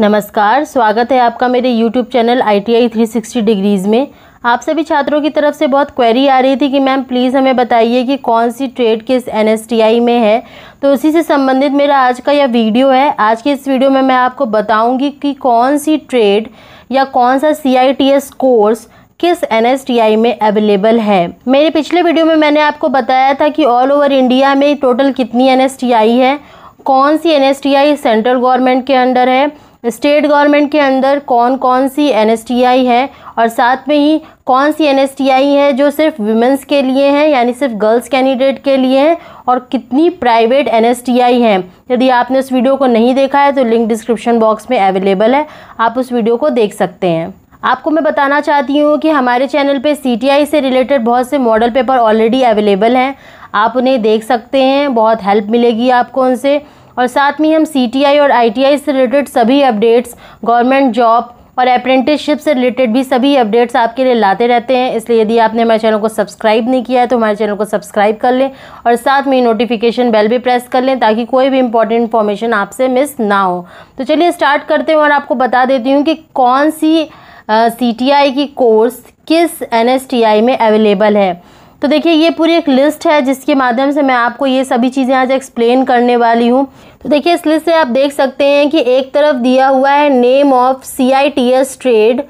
नमस्कार, स्वागत है आपका मेरे YouTube channel I T I three sixty degrees में। आप सभी छात्रों की तरफ़ से बहुत क्वेरी आ रही थी कि मैम प्लीज़ हमें बताइए कि कौन सी ट्रेड किस NSTI में है। तो उसी से संबंधित मेरा आज का यह वीडियो है। आज के इस वीडियो में मैं आपको बताऊँगी कि कौन सी ट्रेड या कौन सा सी कोर्स किस NSTI में अवेलेबल है। मेरे पिछले वीडियो में मैंने आपको बताया था कि ऑल ओवर इंडिया में टोटल कितनी NSTI है। कौन सी एन सेंट्रल गवर्नमेंट के अंडर है? स्टेट गवर्नमेंट के अंदर कौन कौन सी एन है और साथ में ही कौन सी एन है जो सिर्फ़ वुमेंस के लिए हैं, यानी सिर्फ़ गर्ल्स कैंडिडेट के लिए हैं और कितनी प्राइवेट एनएसटीआई हैं। यदि आपने उस वीडियो को नहीं देखा है तो लिंक डिस्क्रिप्शन बॉक्स में अवेलेबल है। आप उस वीडियो को देख सकते हैं। आपको मैं बताना चाहती हूँ कि हमारे चैनल पे सी से रिलेटेड बहुत से मॉडल पेपर ऑलरेडी अवेलेबल हैं। आप उन्हें देख सकते हैं, बहुत हेल्प मिलेगी आपको उनसे। और साथ में हम सीटीआई और आईटीआई से रिलेटेड सभी अपडेट्स गवर्नमेंट जॉब और अप्रेंटिसशिप से रिलेटेड भी सभी अपडेट्स आपके लिए लाते रहते हैं। इसलिए यदि आपने हमारे चैनल को सब्सक्राइब नहीं किया है तो हमारे चैनल को सब्सक्राइब कर लें और साथ में नोटिफिकेशन बेल भी प्रेस कर लें ताकि कोई भी इंपॉर्टेंट इन्फॉर्मेशन आपसे मिस ना हो। तो चलिए स्टार्ट करते हैं और आपको बता देती हूँ कि कौन सी सी की कोर्स किस एनएसटीआई में अवेलेबल है। तो देखिए, ये पूरी एक लिस्ट है जिसके माध्यम से मैं आपको ये सभी चीज़ें आज एक्सप्लेन करने वाली हूँ। तो देखिए, इस लिस्ट से आप देख सकते हैं कि एक तरफ़ दिया हुआ है name of C I T S trade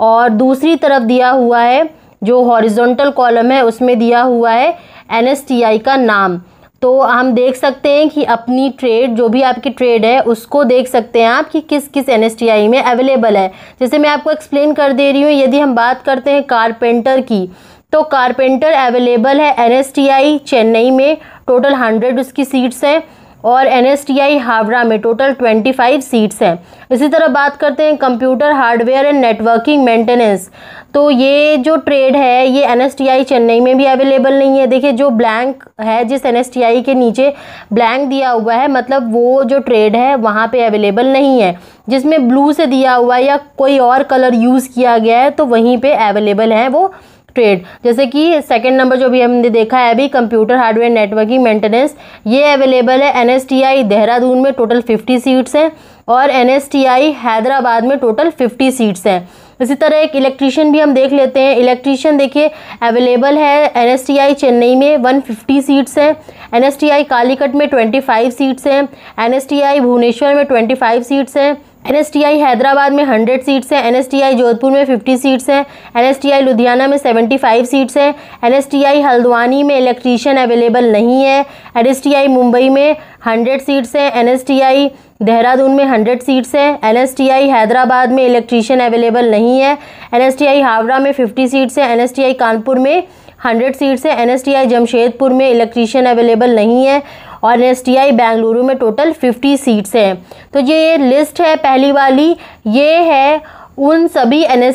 और दूसरी तरफ़ दिया हुआ है जो हॉरिजॉन्टल कॉलम है, उसमें दिया हुआ है एन एस टी आई का नाम। तो हम देख सकते हैं कि अपनी ट्रेड जो भी आपकी ट्रेड है, उसको देख सकते हैं आप कि किस किस एन में अवेलेबल है। जैसे मैं आपको एक्सप्लेन कर दे रही हूँ, यदि हम बात करते हैं कारपेंटर की तो कारपेंटर अवेलेबल है एनएसटीआई चेन्नई में, टोटल हंड्रेड उसकी सीट्स हैं और एनएसटीआई हावड़ा में टोटल ट्वेंटी फाइव सीट्स हैं। इसी तरह बात करते हैं computer, hardware and networking maintenance तो ये जो ट्रेड है, ये एनएसटीआई चेन्नई में भी अवेलेबल नहीं है। देखिए, जो ब्लैंक है, जिस एन के नीचे ब्लैंक दिया हुआ है मतलब वो जो ट्रेड है, वहाँ पे अवेलेबल नहीं है। जिसमें ब्लू से दिया हुआ या कोई और कलर यूज़ किया गया है तो वहीं पर अवेलेबल है वो। ट्रेड जैसे कि सेकंड नंबर जो भी हमने देखा है अभी कंप्यूटर हार्डवेयर नेटवर्किंग मेंटेनेंस ये अवेलेबल है NSTI देहरादून में टोटल फिफ्टी सीट्स हैं और NSTI हैदराबाद में टोटल फिफ्टी सीट्स हैं। इसी तरह एक इलेक्ट्रीशियन भी हम देख लेते हैं। इलेक्ट्रीशियन देखिए अवेलेबल है NSTI चेन्नई में 150 सीट्स हैं। NSTI कालीकट में 25 सीट्स हैं। NSTI भुवनेश्वर में 25 सीट्स हैं। एनएसटीआई हैदराबाद में 100 सीट्स हैं, एनएसटीआई जोधपुर में 50 सीट्स हैं, एनएसटीआई लुधियाना में 75 सीट्स हैं, एनएसटीआई हल्द्वानी में इलेक्ट्रीशियन अवेलेबल नहीं है NSTI मुंबई में 100 सीट्स हैं, एनएसटीआई देहरादून में 100 सीट्स हैं, एनएसटीआई हैदराबाद में इलेक्ट्रीशियन अवेलेबल नहीं है NSTI हावड़ा में 50 सीट्स हैं एन कानपुर में हंड्रेड सीट्स है एन जमशेदपुर में इलेक्ट्रीशियन अवेलेबल नहीं है और एन बेंगलुरु में टोटल फिफ्टी सीट्स हैं। तो ये लिस्ट है पहली वाली। ये है उन सभी एन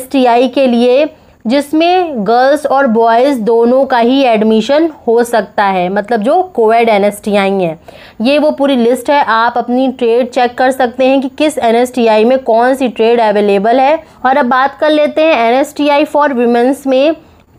के लिए जिसमें गर्ल्स और बॉयज़ दोनों का ही एडमिशन हो सकता है। मतलब जो कोएड एन एस हैं। ये वो पूरी लिस्ट है। आप अपनी ट्रेड चेक कर सकते हैं कि किस एन में कौन सी ट्रेड अवेलेबल है। और अब बात कर लेते हैं एन फॉर वुमेंस में।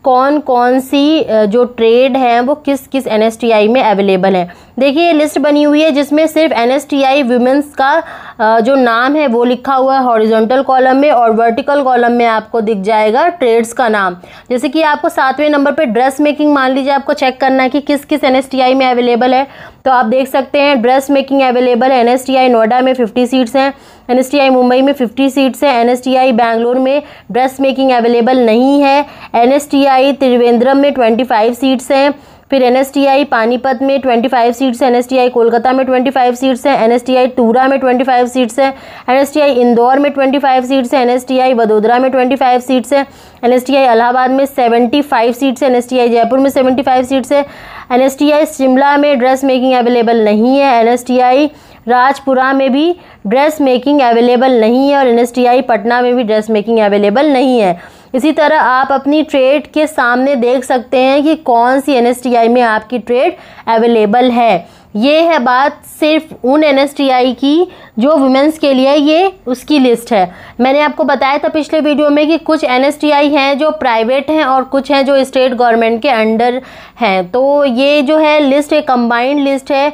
कौन कौन सी जो ट्रेड हैं, वो किस किस एनएसटीआई में अवेलेबल है। देखिए, ये लिस्ट बनी हुई है, जिसमें सिर्फ़ N S T I women's का जो नाम है, वो लिखा हुआ है हॉरिजॉन्टल कॉलम में और वर्टिकल कॉलम में आपको दिख जाएगा ट्रेड्स का नाम। जैसे कि आपको सातवें नंबर पे ड्रेस मेकिंग मान लीजिए आपको चेक करना है कि किस किस एन एस टी आई में अवेलेबल है। तो आप देख सकते हैं ड्रेस मेकिंग अवेलेबल है N S T I Noida में फिफ्टी सीट्स हैं। एन मुंबई में फिफ्टी सीट्स हैं। N S T I Bangalore में ड्रेस मेकिंग अवेलेबल नहीं है। N S T I Trivandrum में ट्वेंटी फाइव सीट्स हैं। फिर एनएसटीआई पानीपत में 25 सीट्स है। NSTI कोलकाता में 25 सीट्स हैं। एन टूरा में 25 सीट्स हैं। एन इंदौर में 25 सीट्स हैं। एन वडोदरा में 25 सीट्स हैं। एन इलाहाबाद में 75 सीट्स हैं। एन जयपुर में 75 सीट्स हैं। NSTI शिमला में ड्रेस मेकिंग अवेलेबल नहीं है। एनएसटीआई राजपुरा में भी ड्रेस मेकिंग अवेलेबल नहीं है और एनएसटीआई पटना में भी ड्रेस मेकिंग अवेलेबल नहीं है। इसी तरह आप अपनी ट्रेड के सामने देख सकते हैं कि कौन सी एन में आपकी ट्रेड अवेलेबल है। ये है बात सिर्फ़ उन एनएसटीआई की जो वुमेंस के लिए ये उसकी लिस्ट है। मैंने आपको बताया था पिछले वीडियो में कि कुछ एनएसटीआई हैं जो प्राइवेट हैं और कुछ हैं जो स्टेट गवर्नमेंट के अंडर हैं। तो ये जो है लिस्ट एक कंबाइंड लिस्ट है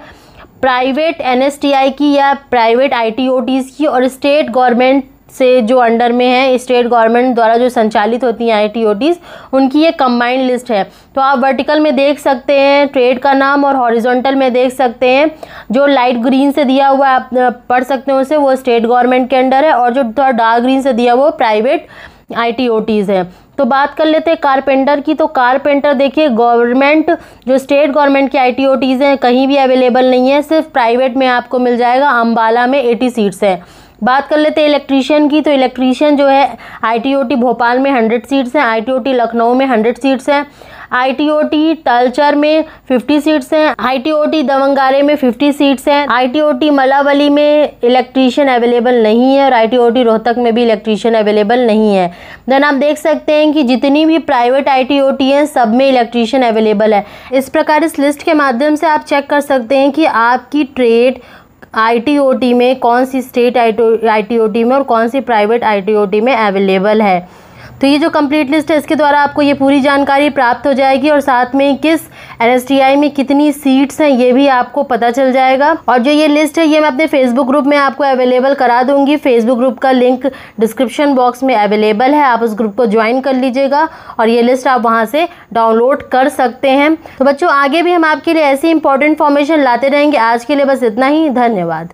प्राइवेट एनएसटीआई की या प्राइवेट आई की और स्टेट गवर्नमेंट से जो अंडर में है, स्टेट गवर्नमेंट द्वारा जो संचालित होती हैं आई उनकी ये कंबाइंड लिस्ट है। तो आप वर्टिकल में देख सकते हैं ट्रेड का नाम और हॉरिजॉन्टल में देख सकते हैं। जो लाइट ग्रीन से दिया हुआ आप पढ़ सकते हैं उसे, वो स्टेट गवर्नमेंट के अंडर है और जो थोड़ा डार्क ग्रीन से दिया हुआ प्राइवेट आई है। तो बात कर लेते हैं कारपेंटर की। तो कारपेंटर देखिए गवर्नमेंट जो स्टेट गवर्नमेंट की आई हैं, कहीं भी अवेलेबल नहीं है, सिर्फ़ प्राइवेट में आपको मिल जाएगा। अम्बाला में 80 सीट्स हैं। बात कर लेते हैं इलेक्ट्रीशियन की तो इलेक्ट्रीशियन जो है आईटीओटी भोपाल में हंड्रेड सीट्स हैं आईटीओटी लखनऊ में हंड्रेड सीट्स हैं आईटीओटी तलचर में 50 सीट्स हैं आईटीओटी दवंगारे में 50 सीट्स हैं आईटीओटी मलावली में इलेक्ट्रीशियन अवेलेबल नहीं है और आईटीओटी रोहतक में भी इलेक्ट्रीशियन अवेलेबल नहीं है। देन आप देख सकते हैं कि जितनी भी प्राइवेट आईटीओटी हैं, सब में इलेक्ट्रीशियन अवेलेबल है। इस प्रकार इस लिस्ट के माध्यम से आप चेक कर सकते हैं कि आपकी ट्रेड आईटीओटी में कौन सी स्टेट आईटीओटी में और कौन सी प्राइवेट आईटीओटी में अवेलेबल है? तो ये जो कंप्लीट लिस्ट है, इसके द्वारा आपको ये पूरी जानकारी प्राप्त हो जाएगी और साथ में किस NSTI में कितनी सीट्स हैं, ये भी आपको पता चल जाएगा। और जो ये लिस्ट है, ये मैं अपने फेसबुक ग्रुप में आपको अवेलेबल करा दूँगी। फेसबुक ग्रुप का लिंक डिस्क्रिप्शन बॉक्स में अवेलेबल है, आप उस ग्रुप को ज्वाइन कर लीजिएगा और ये लिस्ट आप वहाँ से डाउनलोड कर सकते हैं। तो बच्चों, आगे भी हम आपके लिए ऐसी इंपॉर्टेंट इन्फॉर्मेशन लाते रहेंगे। आज के लिए बस इतना ही, धन्यवाद।